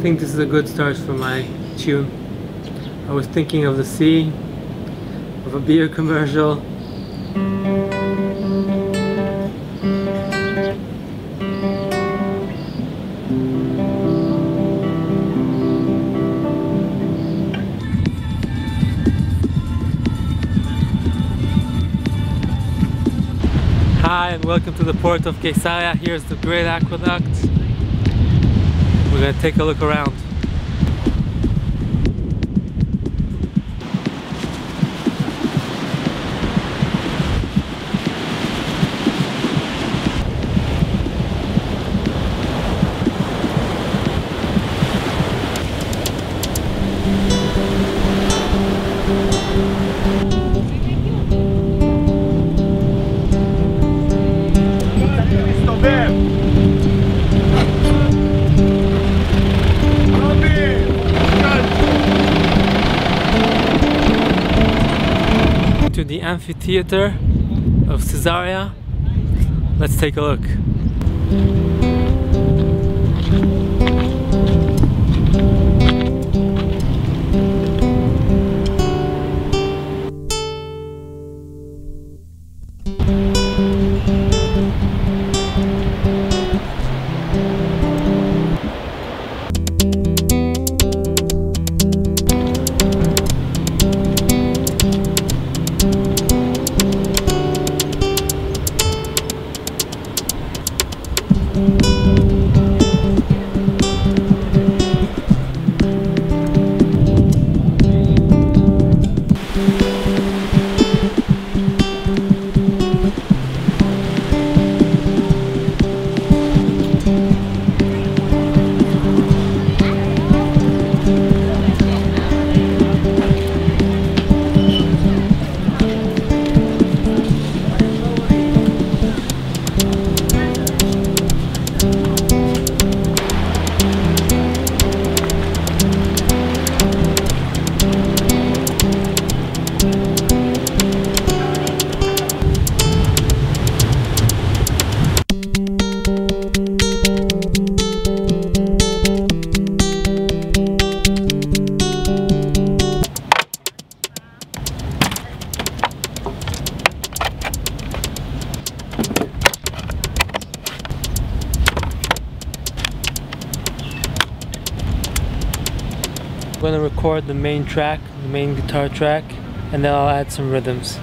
think this is a good start for my tune. I was thinking of the sea, of a beer commercial. Hi and welcome to the port of Caesarea. Here's the Great Aqueduct. We're gonna take a look around. to the amphitheater of Caesarea. Let's take a look. I'm gonna record the main track, the main guitar track, and then I'll add some rhythms.